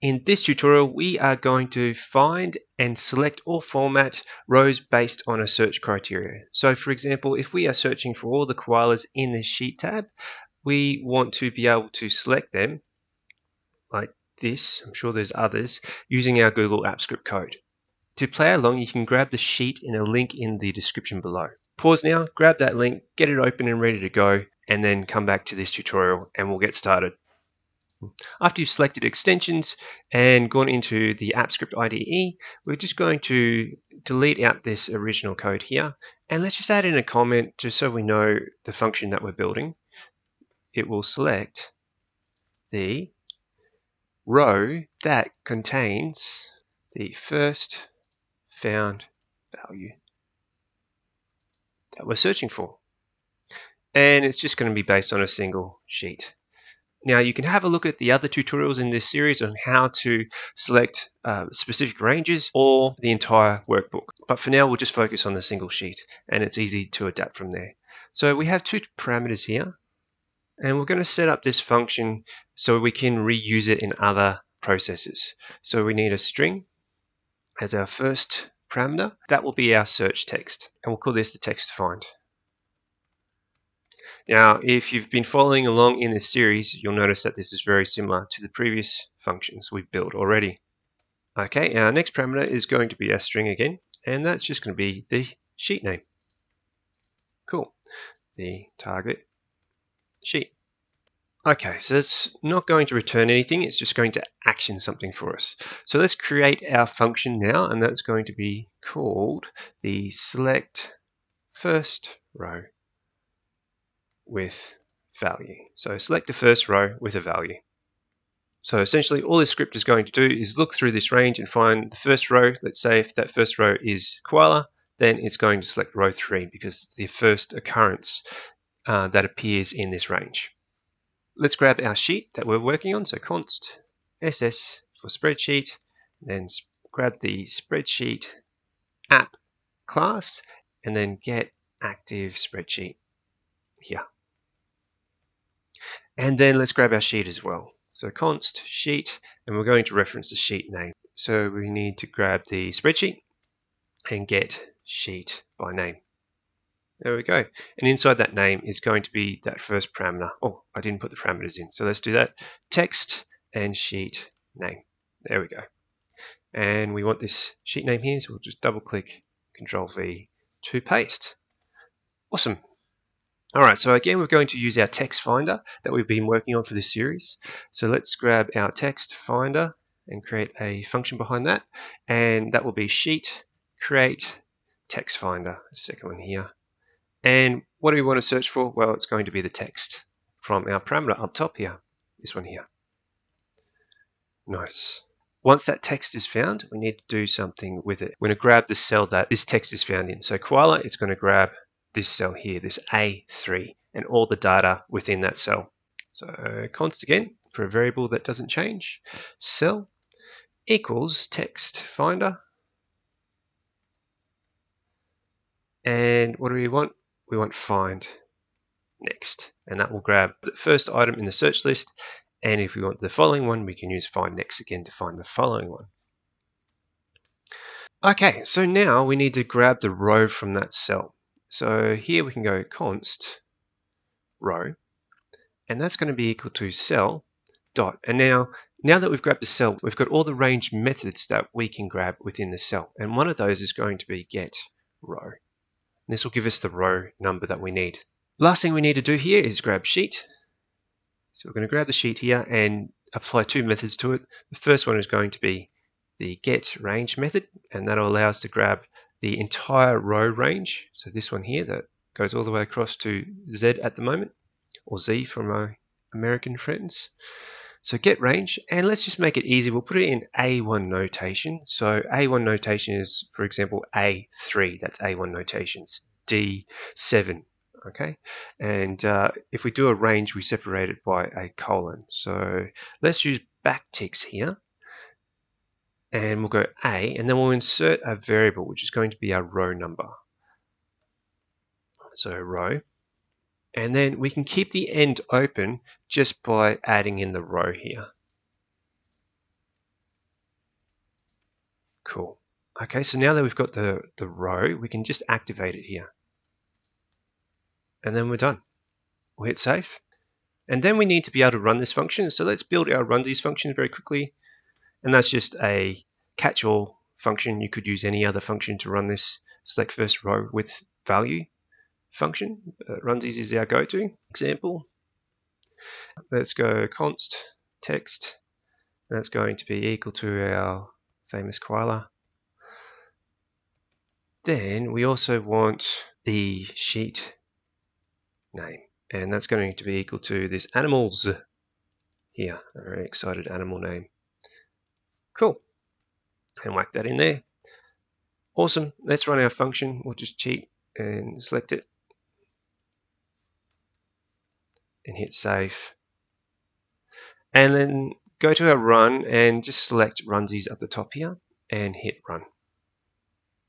In this tutorial, we are going to find and select or format rows based on a search criteria. So for example, if we are searching for all the koalas in the sheet tab, we want to be able to select them like this, I'm sure there's others, using our Google Apps Script code. To play along, you can grab the sheet in a link in the description below. Pause now, grab that link, get it open and ready to go, and then come back to this tutorial and we'll get started. After you've selected extensions and gone into the Apps Script IDE, we're just going to delete out this original code here. And let's just add in a comment just so we know the function that we're building. It will select the row that contains the first found value that we're searching for. And it's just going to be based on a single sheet. Now you can have a look at the other tutorials in this series on how to select uh, specific ranges or the entire workbook. But for now we'll just focus on the single sheet and it's easy to adapt from there. So we have two parameters here and we're going to set up this function so we can reuse it in other processes. So we need a string as our first parameter. That will be our search text and we'll call this the text find. Now, if you've been following along in this series, you'll notice that this is very similar to the previous functions we've built already. Okay, our next parameter is going to be a string again, and that's just going to be the sheet name. Cool. The target sheet. Okay, so it's not going to return anything, it's just going to action something for us. So let's create our function now, and that's going to be called the select first row with value. So select the first row with a value. So essentially all this script is going to do is look through this range and find the first row. Let's say if that first row is koala, then it's going to select row 3 because it's the first occurrence uh, that appears in this range. Let's grab our sheet that we're working on. So const ss for spreadsheet, then grab the spreadsheet app class, and then get active spreadsheet here. And then let's grab our sheet as well. So const sheet, and we're going to reference the sheet name. So we need to grab the spreadsheet and get sheet by name. There we go. And inside that name is going to be that first parameter. Oh, I didn't put the parameters in. So let's do that. Text and sheet name. There we go. And we want this sheet name here, so we'll just double click Control V to paste. Awesome. All right, so again, we're going to use our text finder that we've been working on for this series. So let's grab our text finder and create a function behind that. And that will be sheet create text finder, second one here. And what do we want to search for? Well, it's going to be the text from our parameter up top here, this one here. Nice. Once that text is found, we need to do something with it. We're going to grab the cell that this text is found in. So koala, it's going to grab this cell here, this A3, and all the data within that cell. So const again for a variable that doesn't change, cell equals text finder. And what do we want? We want find next. And that will grab the first item in the search list. And if we want the following one, we can use find next again to find the following one. Okay, so now we need to grab the row from that cell. So here we can go const row, and that's going to be equal to cell dot. And now, now that we've grabbed the cell, we've got all the range methods that we can grab within the cell. And one of those is going to be get row. And this will give us the row number that we need. Last thing we need to do here is grab sheet. So we're going to grab the sheet here and apply two methods to it. The first one is going to be the get range method, and that'll allow us to grab the entire row range. So this one here that goes all the way across to Z at the moment, or Z for my American friends. So get range, and let's just make it easy. We'll put it in A1 notation. So A1 notation is, for example, A3. That's A1 notations. D7. Okay, and uh, if we do a range, we separate it by a colon. So let's use backticks here and we'll go A, and then we'll insert a variable, which is going to be our row number. So row. And then we can keep the end open just by adding in the row here. Cool. Okay, so now that we've got the, the row, we can just activate it here. And then we're done. We'll hit save. And then we need to be able to run this function. So let's build our runsies function very quickly. And that's just a catch-all function. You could use any other function to run this select first row with value function. Uh, runsies is our go-to example. Let's go const text. That's going to be equal to our famous koala. Then we also want the sheet name, and that's going to be equal to this animals here, a very excited animal name. Cool. And whack that in there. Awesome. Let's run our function. We'll just cheat and select it and hit save. And then go to our run and just select runsies up the top here and hit run.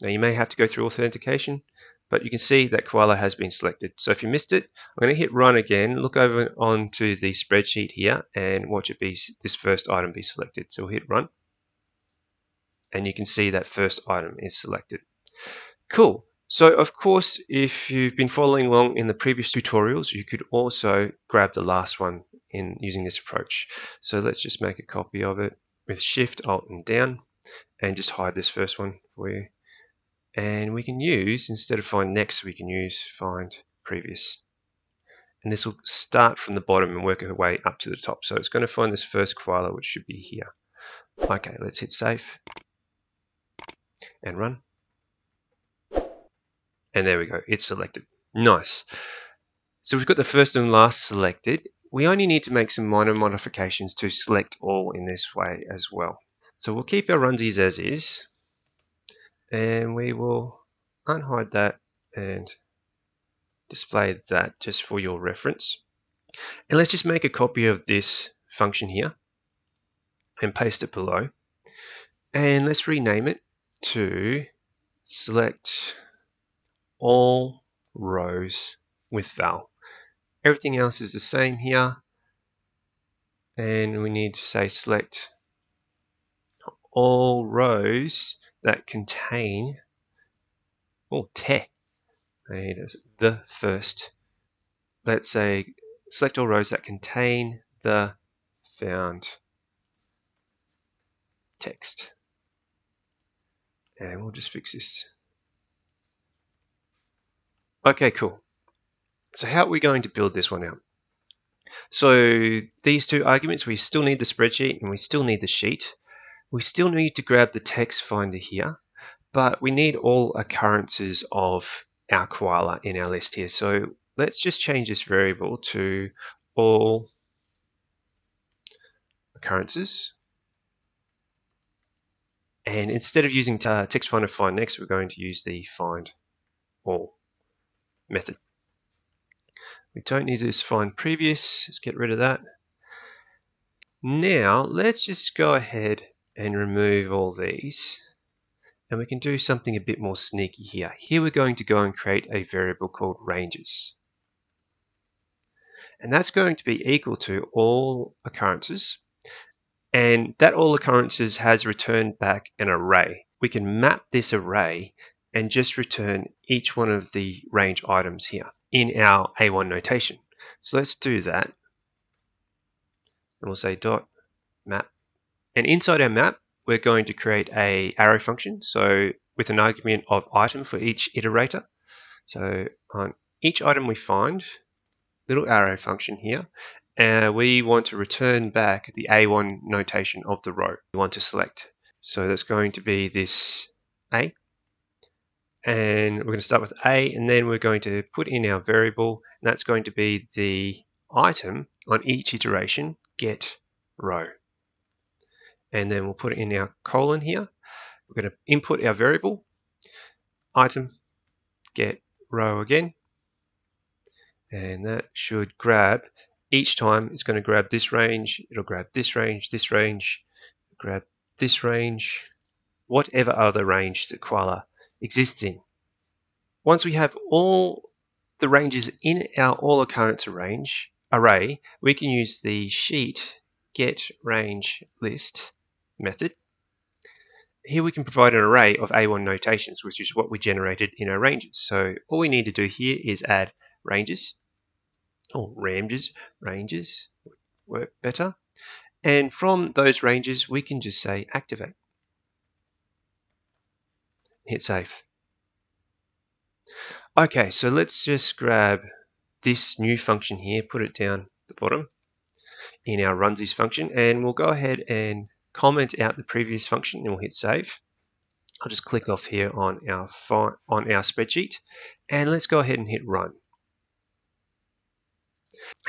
Now you may have to go through authentication, but you can see that Koala has been selected. So if you missed it, I'm going to hit run again, look over onto the spreadsheet here and watch it be this first item be selected. So we'll hit run and you can see that first item is selected. Cool. So of course, if you've been following along in the previous tutorials, you could also grab the last one in using this approach. So let's just make a copy of it with Shift, Alt, and down, and just hide this first one for you. And we can use, instead of find next, we can use find previous. And this will start from the bottom and work our way up to the top. So it's going to find this first koala, which should be here. Okay, let's hit save and run. And there we go, it's selected. Nice. So we've got the first and last selected. We only need to make some minor modifications to select all in this way as well. So we'll keep our runsies as is. And we will unhide that and display that just for your reference. And let's just make a copy of this function here and paste it below. And let's rename it to select all rows with val. Everything else is the same here. And we need to say select all rows that contain oh te the first let's say select all rows that contain the found text and we'll just fix this Okay, cool. So how are we going to build this one out? So these two arguments, we still need the spreadsheet and we still need the sheet. We still need to grab the text finder here, but we need all occurrences of our koala in our list here. So let's just change this variable to all occurrences. And instead of using uh, text finder find next, we're going to use the find all method. We don't need this find previous, let's get rid of that. Now let's just go ahead and remove all these and we can do something a bit more sneaky here. Here we're going to go and create a variable called ranges. And that's going to be equal to all occurrences and that all occurrences has returned back an array. We can map this array and just return each one of the range items here in our A1 notation. So let's do that. And we'll say dot map. And inside our map, we're going to create a arrow function. So with an argument of item for each iterator. So on each item we find, little arrow function here, and we want to return back the A1 notation of the row. We want to select. So that's going to be this A. And we're going to start with A and then we're going to put in our variable and that's going to be the item on each iteration get row. And then we'll put in our colon here. We're going to input our variable item get row again. And that should grab each time it's going to grab this range it'll grab this range this range grab this range whatever other range that koala exists in. Once we have all the ranges in our all occurrence range array, we can use the sheet get range list method. here we can provide an array of A1 notations, which is what we generated in our ranges. So all we need to do here is add ranges, or ranges, ranges work better. And from those ranges, we can just say activate. Hit save. Okay, so let's just grab this new function here, put it down the bottom in our runsies function, and we'll go ahead and comment out the previous function, and we'll hit save. I'll just click off here on our on our spreadsheet, and let's go ahead and hit run.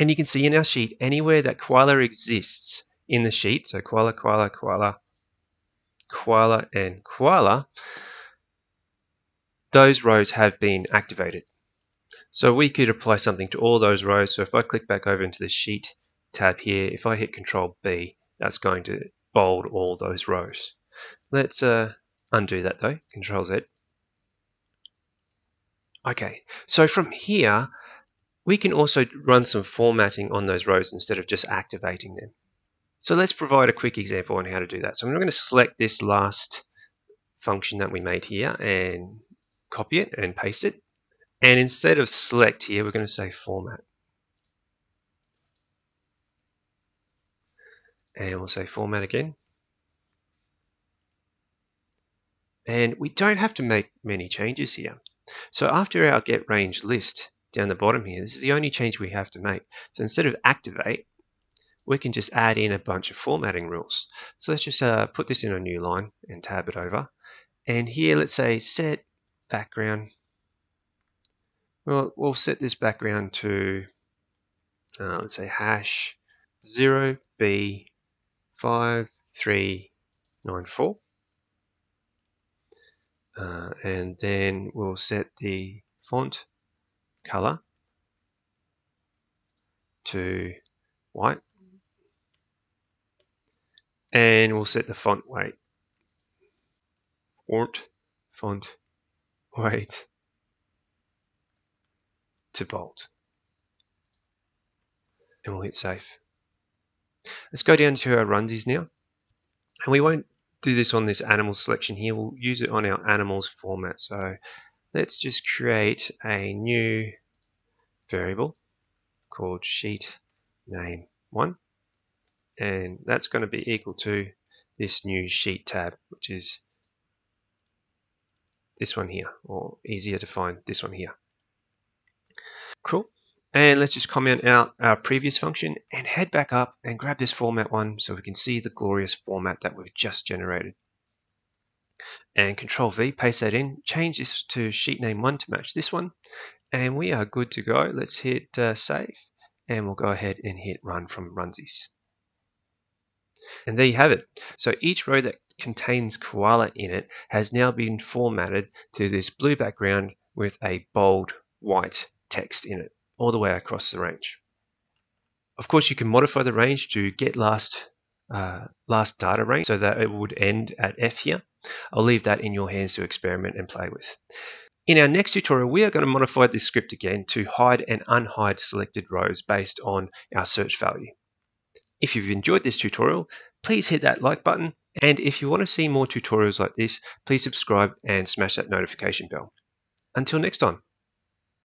And you can see in our sheet anywhere that koala exists in the sheet, so koala, koala, koala, koala, and koala, those rows have been activated. So we could apply something to all those rows. So if I click back over into the sheet tab here, if I hit Control B, that's going to bold all those rows. Let's uh, undo that though, Control Z. Okay, so from here, we can also run some formatting on those rows instead of just activating them. So let's provide a quick example on how to do that. So I'm going to select this last function that we made here and copy it and paste it. And instead of select here, we're going to say format. And we'll say format again. And we don't have to make many changes here. So after our get range list down the bottom here, this is the only change we have to make. So instead of activate, we can just add in a bunch of formatting rules. So let's just uh, put this in a new line and tab it over. And here, let's say set background. Well, we'll set this background to, uh, let's say hash 0b5394. Uh, and then we'll set the font color to white. And we'll set the font weight. Font, font weight To bold. And we'll hit save. Let's go down to our runsies now. And we won't do this on this animal selection here. We'll use it on our animals format. So let's just create a new variable called sheet name 1 and that's going to be equal to this new sheet tab which is this one here, or easier to find this one here. Cool. And let's just comment out our previous function and head back up and grab this format one so we can see the glorious format that we've just generated. And Control V, paste that in, change this to sheet name one to match this one, and we are good to go. Let's hit uh, save, and we'll go ahead and hit run from Runsies. And there you have it. So each row that contains koala in it has now been formatted to this blue background with a bold white text in it all the way across the range. Of course, you can modify the range to get last uh, last data range so that it would end at F here. I'll leave that in your hands to experiment and play with. In our next tutorial, we are going to modify this script again to hide and unhide selected rows based on our search value. If you've enjoyed this tutorial, please hit that like button. And if you want to see more tutorials like this, please subscribe and smash that notification bell. Until next time.